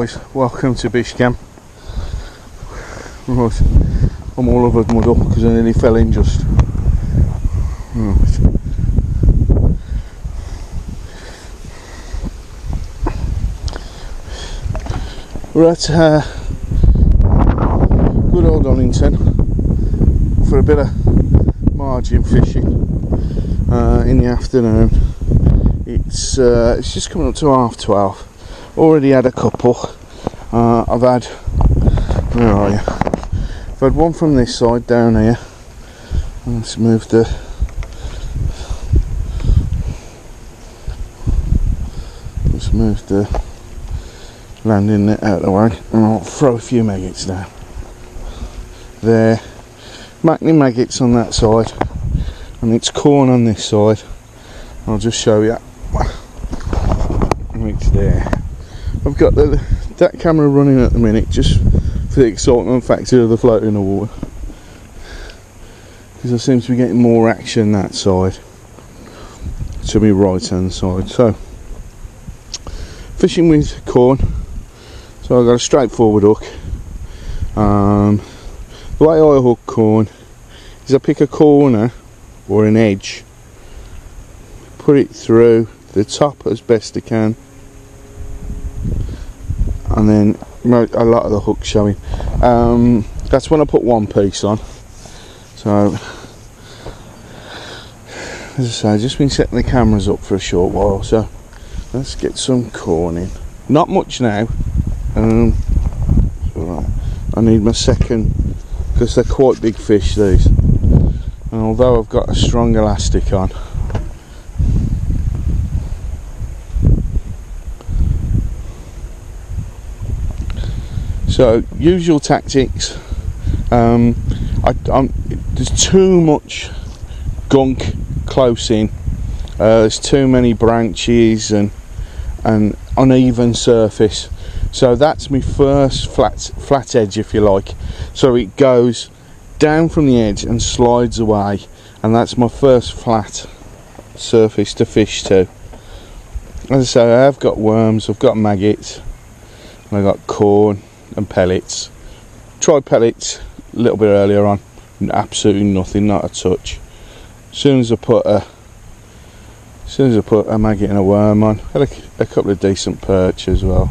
guys, welcome to Bishcam. Right, I'm all over mud up because I nearly fell in just. Right. We're at uh, good old Hunnington for a bit of margin fishing uh, in the afternoon. It's uh, it's just coming up to half twelve. Already had a couple. Uh, I've had where are you? I've had one from this side down here. Let's move the let's move the landing net out of the way and I'll throw a few maggots down. There. Macklin maggots on that side and it's corn on this side. I'll just show you. It's there. I've got the that camera running at the minute just for the excitement factor of the float in the water. Because I seem to be getting more action that side to my right hand side. So fishing with corn so I've got a straightforward hook. Um, the way I hook corn is I pick a corner or an edge, put it through the top as best I can, and then a lot of the hook showing. Um, that's when I put one piece on. So, as I say, I've just been setting the cameras up for a short while, so let's get some corn in. Not much now, um, I need my second because they're quite big fish these. And although I've got a strong elastic on, so usual tactics. Um, I, there's too much gunk close in. Uh, there's too many branches and and uneven surface. So that's my first flat flat edge if you like. So it goes down from the edge and slides away. And that's my first flat surface to fish to. As I say I've got worms I've got maggots and I've got corn and pellets. Tried pellets a little bit earlier on absolutely nothing not a touch. As soon as I put a as soon as I put a maggot and a worm on had a, a couple of decent perch as well.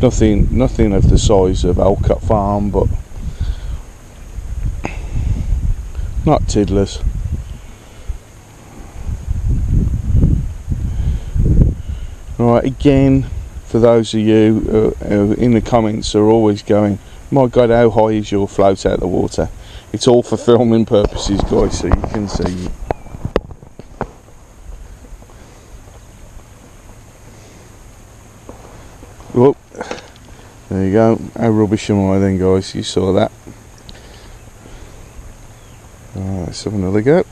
Nothing nothing of the size of Alcott Farm but not tiddlers. Right again for those of you uh, in the comments are always going my god how high is your float out of the water it's all for filming purposes guys so you can see Whoop. There you go. How rubbish am I then, guys? You saw that. Let's have another go.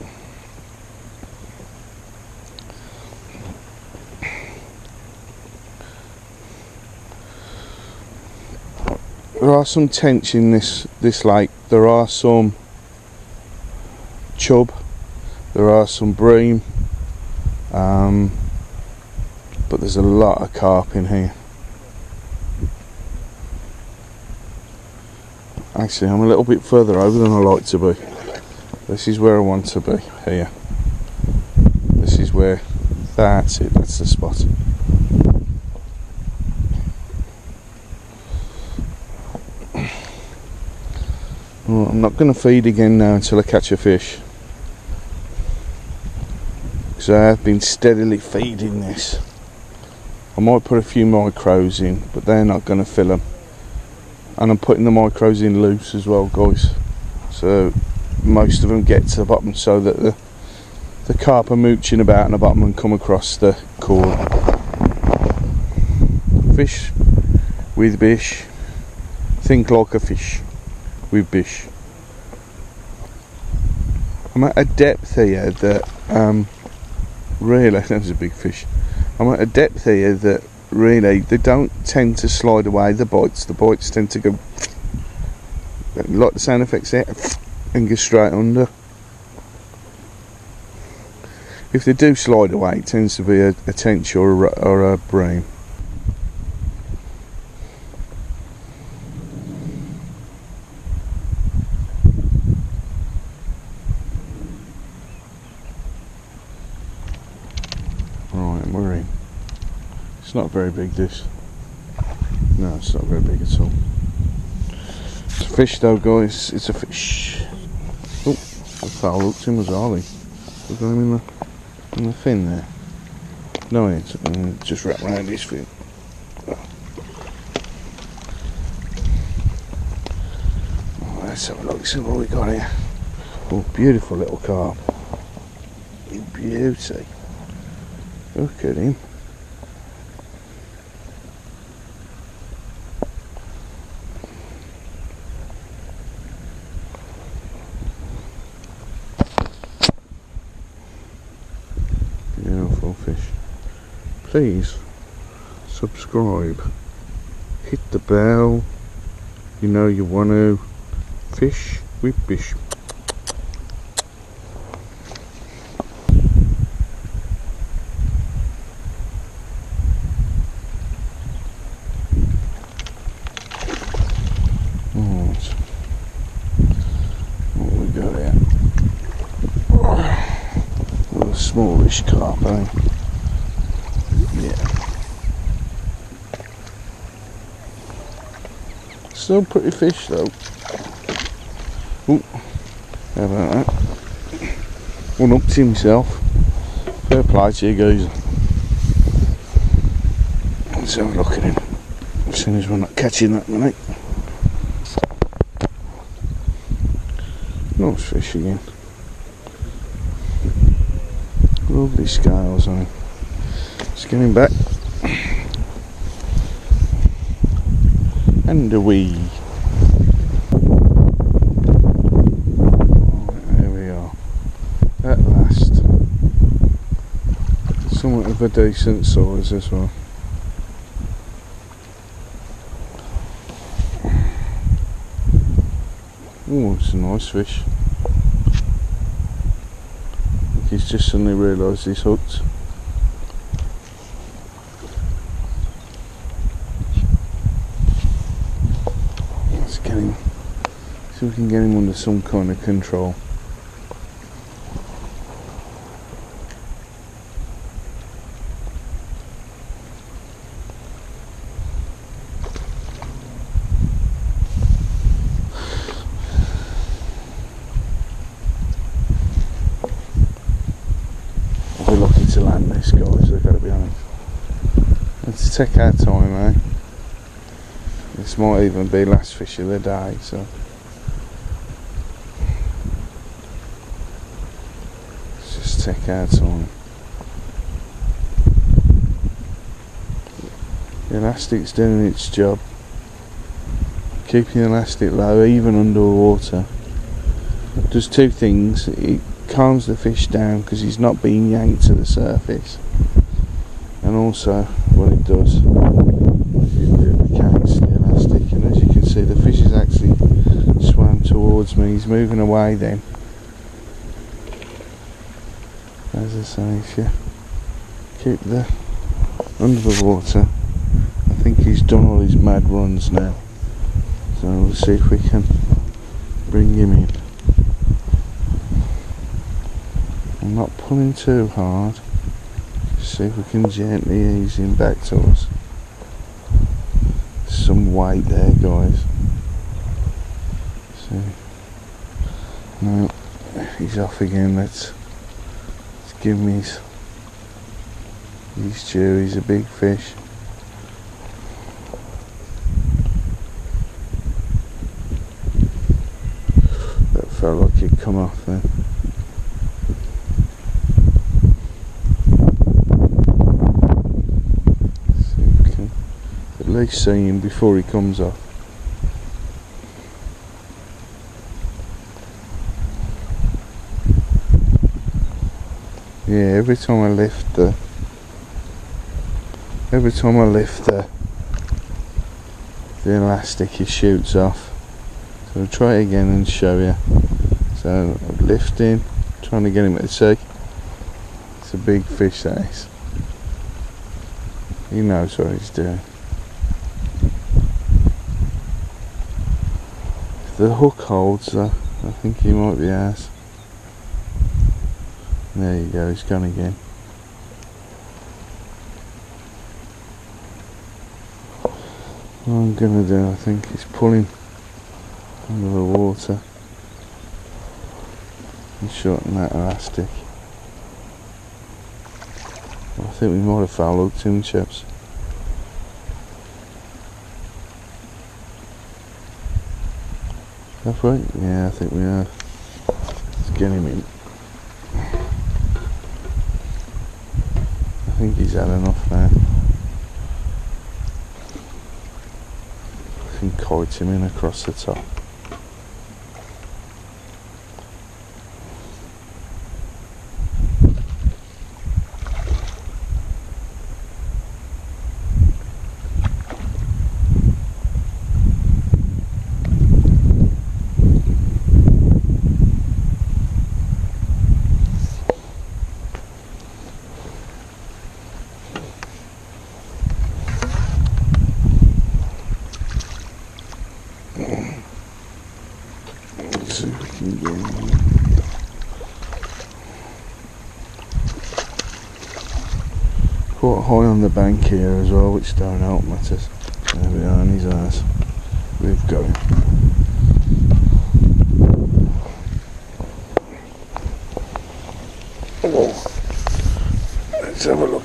Are some tench in this this lake. There are some chub. There are some bream. Um, but there's a lot of carp in here. Actually, I'm a little bit further over than I like to be. This is where I want to be, here. This is where, that's it, that's the spot. Well, I'm not going to feed again now until I catch a fish. Because I have been steadily feeding this. I might put a few micros in, but they're not going to fill them and I'm putting the micros in loose as well guys so most of them get to the bottom so that the the carp are mooching about in the bottom and come across the cord fish with fish. think like a fish with bish. I'm at a depth here that um, really that was a big fish. I'm at a depth here that really they don't tend to slide away the bites. The bites tend to go like the sound effects there and go straight under. If they do slide away it tends to be a, a tench or a, or a bream It's not very big, this. No, it's not very big at all. It's a fish, though, guys. It's a fish. Oh, the foul hooked him was Ollie. We've got him in the, in the fin there. No, it's just wrapped around his fin. Oh, let's have a look, see what we got here. Oh, beautiful little carp. Beauty. Look at him. Beautiful fish. Please subscribe. Hit the bell. You know you want to. Fish fish. We a smallish carp, eh? Yeah. Still pretty fish though. Ooh, how about that? One up to himself. Fair play to you guys. Let's have a look at him. As soon as we're not catching that minute. Nice fish again. Lovely scales on him. Let's get him back. And away. There we are. At last. Somewhat of a decent size as well. Oh, it's a nice fish. He's just suddenly realised he's hooked. Let's get him. We can get him under some kind of control. We're lucky to land this, guys. I've got to be honest. Let's take our time, eh? This might even be last fish of the day, so. Let's just take. The elastic's doing its job. Keeping the elastic low, even underwater. Does two things. It calms the fish down because he's not being yanked to the surface. And also, what it does, it lubricates the elastic. And as you can see, the fish is actually swam towards me. He's moving away then. As I say, if you keep the under the water, I think he's done all his mad runs now. So we'll see if we can bring him in. I'm not pulling too hard. See if we can gently ease him back to us. Some weight there, guys. See. No, he's off again. Let's give him these. He's a big fish. That felt like he'd come off then. At least see him before he comes off. Yeah, every time I lift the every time I lift the the elastic it shoots off. So I'll try it again and show you. So lifting, trying to get him at the sea. It's a big fish that is. He knows what he's doing. If the hook holds though, I think he might be ours. There you go, he's gone again. What I'm gonna do, I think, is pulling under the water and shorten that elastic. I think we might have foul hooked him, chaps. We? Yeah, I think we are. Let's get him in. Think he's had enough now. I can kite him in across the top. Let's see if we can get him. Quite high on the bank here as well, which don't help matters. There we are, on his ass. We've got him. Let's have a look.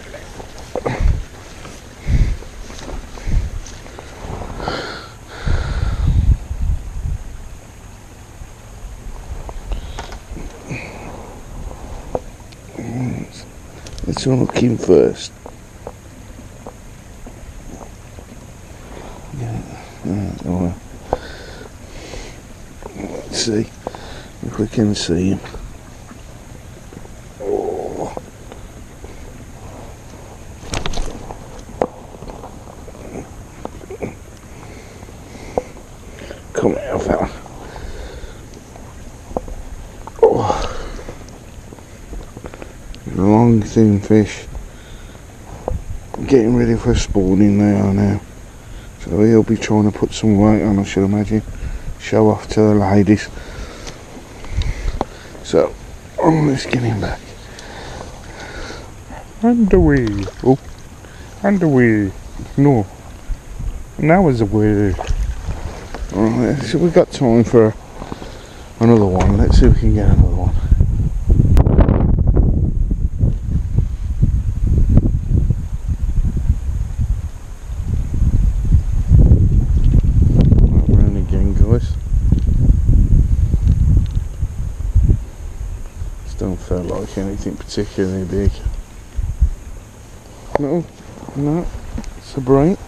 Let's unhook him first. Let's see if we can see him. Come here, fella. Oh. Long thin fish. Getting ready for spawning they are now. So he'll be trying to put some weight on I should imagine. Show off to the ladies. So oh, let's get him back. Underway. Oh underway. No. Now is the way. Alright, so we've got time for another one. Let's see if we can get another one. Right, round again, guys. Just don't feel like anything particularly big. No, no, it's a bright.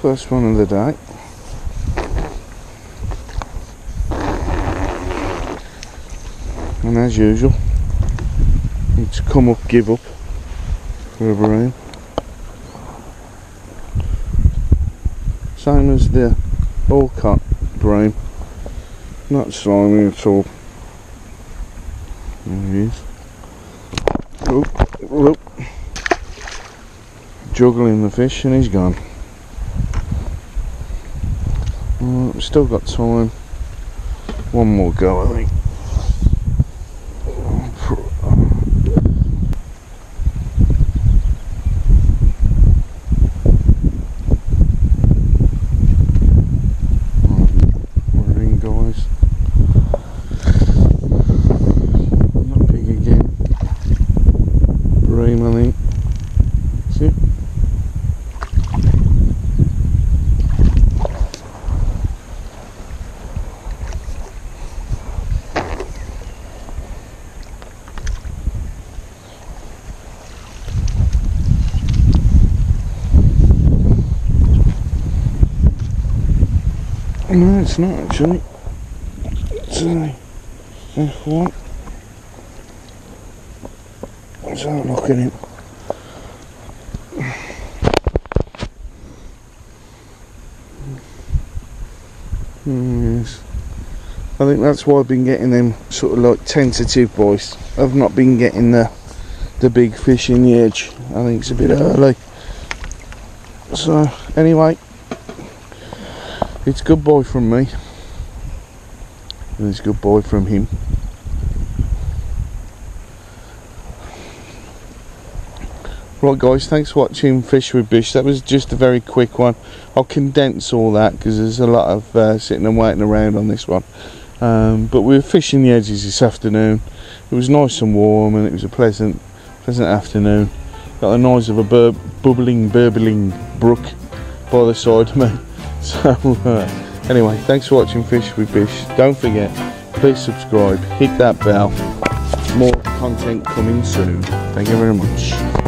First one of the day. And as usual, it's come up, give up for a brain. Same as the cut brain. Not slimy at all. There he is. Juggling the fish and he's gone. We've still got time. One more go, I think. We're in, guys. Not big again. Bream, I think. See? No, it's not actually. It's only F1. Let's have a at him. Mm, yes. I think that's why I've been getting them sort of like tentative boys. I've not been getting the the big fish in the edge. I think it's a bit early. So anyway, it's good boy from me. And it's good boy from him. Right, guys, thanks for watching Fish with Bish. That was just a very quick one. I'll condense all that because there's a lot of uh, sitting and waiting around on this one. Um, but we were fishing the edges this afternoon. It was nice and warm, and it was a pleasant, pleasant afternoon. Got the noise of a bur bubbling, burbling brook by the side of me. So, uh, anyway, thanks for watching Fish with Bish. Don't forget, please subscribe, hit that bell. More content coming soon. Thank you very much.